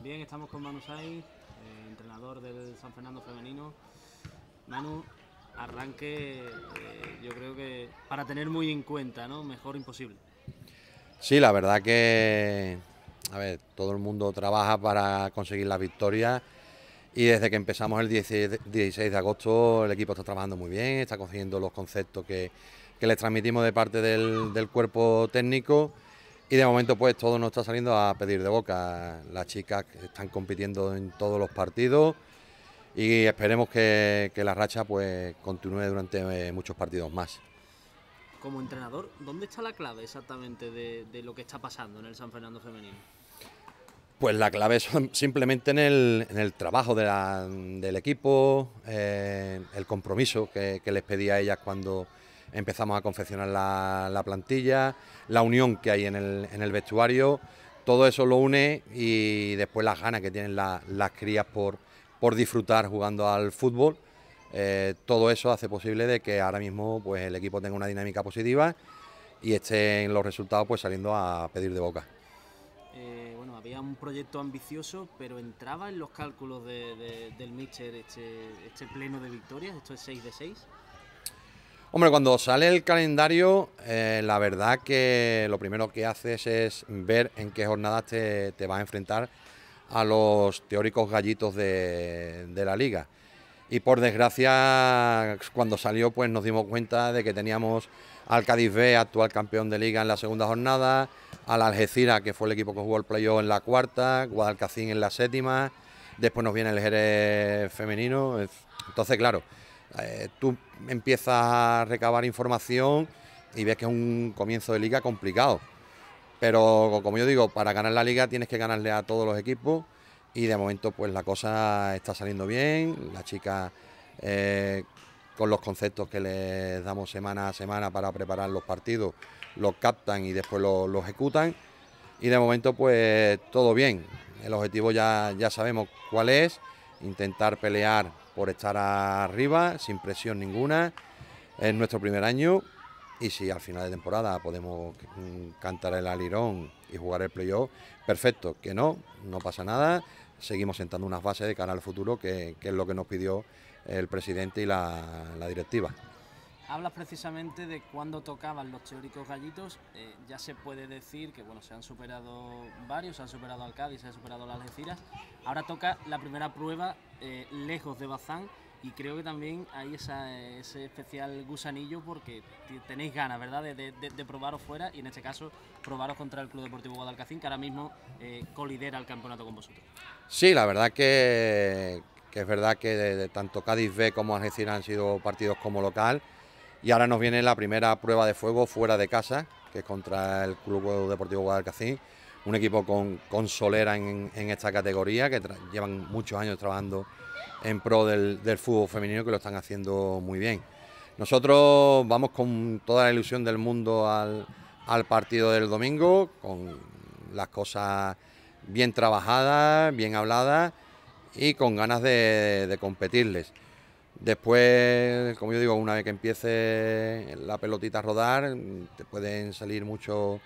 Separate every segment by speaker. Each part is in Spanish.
Speaker 1: Bien, estamos con Manu Saiz, eh, entrenador del San Fernando Femenino. Manu, arranque, eh, yo creo que para tener muy en cuenta, ¿no? Mejor imposible.
Speaker 2: Sí, la verdad que, a ver, todo el mundo trabaja para conseguir la victoria y desde que empezamos el 16 de agosto el equipo está trabajando muy bien, está consiguiendo los conceptos que, que les transmitimos de parte del, del cuerpo técnico y de momento pues todo nos está saliendo a pedir de boca. Las chicas están compitiendo en todos los partidos y esperemos que, la racha pues continúe durante eh, muchos partidos más.
Speaker 1: Como entrenador, ¿dónde está la clave exactamente de, lo que está pasando en el San Fernando femenino?
Speaker 2: Pues la clave es simplemente en el, trabajo del equipo, eh, el compromiso que, les pedí a ellas cuando empezamos a confeccionar la, plantilla, la unión que hay en el, vestuario, todo eso lo une y después las ganas que tienen las crías por, disfrutar jugando al fútbol. Eh, todo eso hace posible de que ahora mismo pues, el equipo tenga una dinámica positiva y estén los resultados pues, saliendo a pedir de boca.
Speaker 1: Eh, bueno, había un proyecto ambicioso, pero entraba en los cálculos del Mitcher este, este pleno de victorias, esto es 6 de 6.
Speaker 2: Hombre, cuando sale el calendario, eh, la verdad que lo primero que haces es ver en qué jornadas te, te vas a enfrentar a los teóricos gallitos de, la liga. Y por desgracia, cuando salió, pues nos dimos cuenta de que teníamos al Cádiz B, actual campeón de liga en la segunda jornada, al Algeciras, que fue el equipo que jugó el playoff en la cuarta, Guadalcacín en la séptima, después nos viene el Jerez femenino. Entonces, claro, eh, tú empiezas a recabar información y ves que es un comienzo de liga complicado. Pero como yo digo, para ganar la liga tienes que ganarle a todos los equipos y de momento pues la cosa está saliendo bien, la chica eh, con los conceptos que les damos semana a semana para preparar los partidos, los captan y después lo, ejecutan y de momento pues todo bien. El objetivo ya, ya sabemos cuál es, intentar pelear por estar arriba, sin presión ninguna. Es nuestro primer año y si al final de temporada podemos cantar el alirón y jugar el playoff, perfecto. Que no, no pasa nada. Seguimos sentando unas bases de cara al futuro, que, es lo que nos pidió el presidente y la, directiva.
Speaker 1: Hablas precisamente de cuando tocaban los teóricos gallitos. Eh, ya se puede decir que bueno, se han superado varios, se han superado al Cádiz, se han superado las Algeciras. Ahora toca la primera prueba eh, lejos de Bazán y creo que también hay ese especial gusanillo porque tenéis ganas, ¿verdad?, de, probaros fuera y en este caso probaros contra el Club Deportivo Guadalcacín, que ahora mismo eh, colidera el campeonato con vosotros.
Speaker 2: Sí, la verdad que, es verdad que de, tanto Cádiz B como Algeciras han sido partidos como local y ahora nos viene la primera prueba de fuego fuera de casa, que es contra el Club Deportivo Guadalcacín, un equipo con, solera en, en esta categoría, que llevan muchos años trabajando en pro del, fútbol femenino que lo están haciendo muy bien. Nosotros vamos con toda la ilusión del mundo al, partido del domingo, con las cosas bien trabajadas, bien habladas y con ganas de, competirles. Después, como yo digo, una vez que empiece la pelotita a rodar, te pueden salir muchos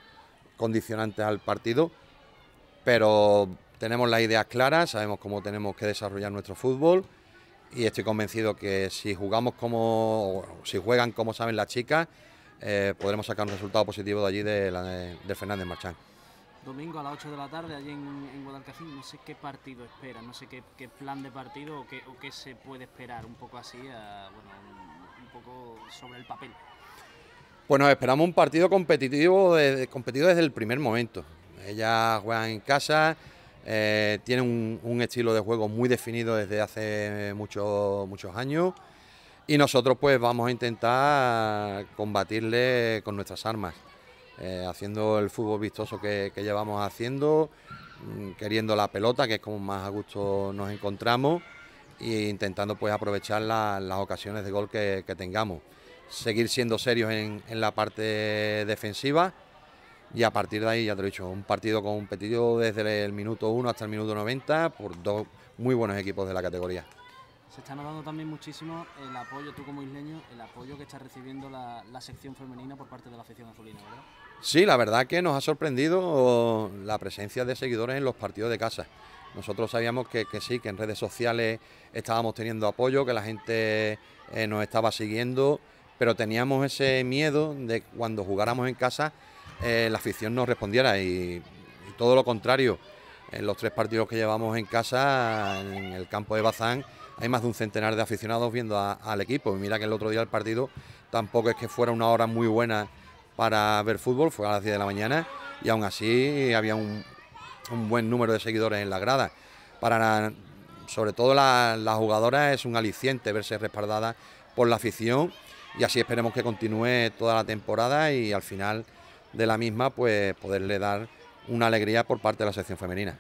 Speaker 2: condicionantes al partido, pero tenemos las ideas claras, sabemos cómo tenemos que desarrollar nuestro fútbol y estoy convencido que si jugamos como, si juegan como saben las chicas, eh, podremos sacar un resultado positivo de allí de, Fernández Marchán.
Speaker 1: Domingo a las 8 de la tarde allí en, Guadalcacín, no sé qué partido espera, no sé qué, plan de partido o qué, se puede esperar, un poco así, un, poco sobre el papel.
Speaker 2: Bueno, esperamos un partido competitivo, competitivo desde el primer momento. Ellas juegan en casa, eh, tiene un, estilo de juego muy definido desde hace muchos muchos años y nosotros pues vamos a intentar combatirle con nuestras armas, eh, haciendo el fútbol vistoso que, llevamos haciendo, mm, queriendo la pelota, que es como más a gusto nos encontramos, e intentando pues aprovechar las ocasiones de gol que, tengamos. Seguir siendo serios en la parte defensiva y a partir de ahí, ya te lo he dicho, un partido competitivo desde el minuto 1 hasta el minuto 90 por dos muy buenos equipos de la categoría.
Speaker 1: Se está notando también muchísimo el apoyo, tú como isleño, el apoyo que está recibiendo la, sección femenina por parte de la afición azulina, ¿verdad?
Speaker 2: Sí, la verdad que nos ha sorprendido la presencia de seguidores en los partidos de casa. Nosotros sabíamos que, sí, que en redes sociales estábamos teniendo apoyo, que la gente eh, nos estaba siguiendo, pero teníamos ese miedo de cuando jugáramos en casa eh, la afición nos respondiera y, todo lo contrario. En los tres partidos que llevamos en casa, en el campo de Bazán, hay más de un centenar de aficionados viendo al equipo. Mira que el otro día el partido tampoco es que fuera una hora muy buena para ver fútbol, fue a las 10 de la mañana y aún así había un, buen número de seguidores en la grada. Para sobre todo las la jugadoras es un aliciente verse respaldada por la afición y así esperemos que continúe toda la temporada y al final de la misma pues poderle dar una alegría por parte de la sección femenina.